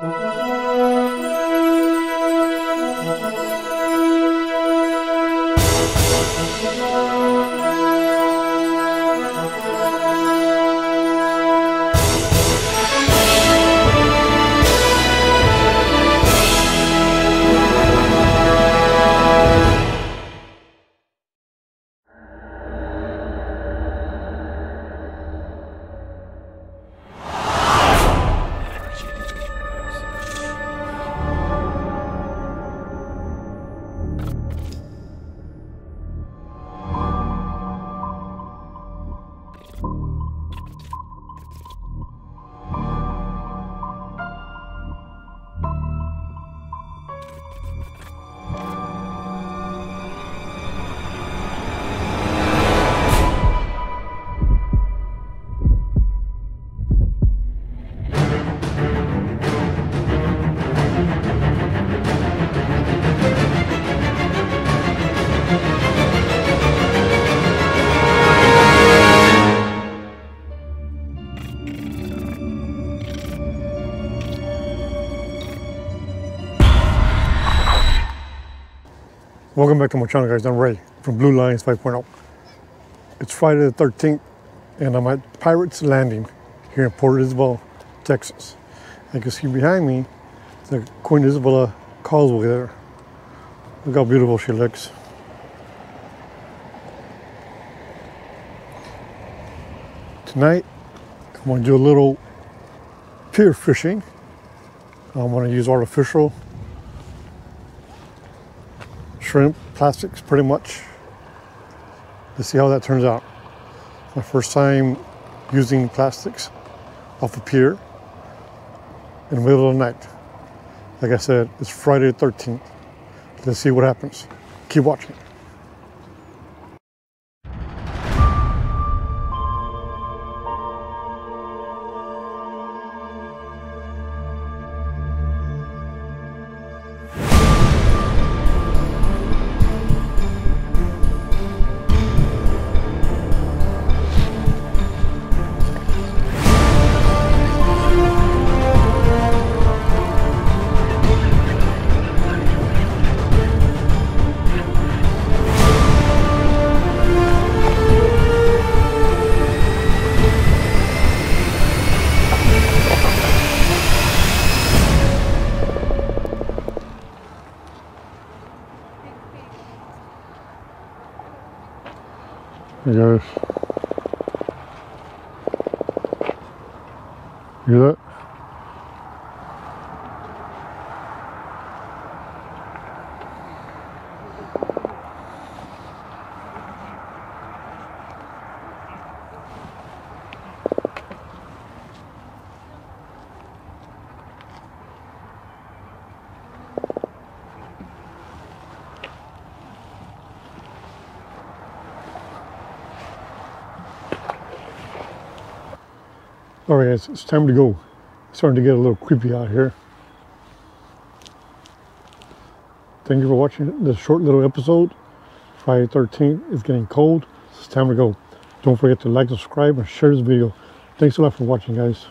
you. you Welcome back to my channel guys, I'm Ray from Blue Lines 5.0. It's Friday the 13th and I'm at Pirates Landing here in Port Isabel, Texas. You can see behind me the Queen Isabella Causeway there. Look how beautiful she looks. Tonight I'm to do a little pier fishing. I'm going to use artificial shrimp, plastics pretty much. Let's see how that turns out. My first time using plastics off a pier in the middle of the night. Like I said, it's Friday the 13th. Let's see what happens. Keep watching. Hey guys. Hear that? All right, guys, it's time to go. It's starting to get a little creepy out here. Thank you for watching this short little episode. Friday 13th is getting cold. It's time to go. Don't forget to like, subscribe, and share this video. Thanks a lot for watching, guys.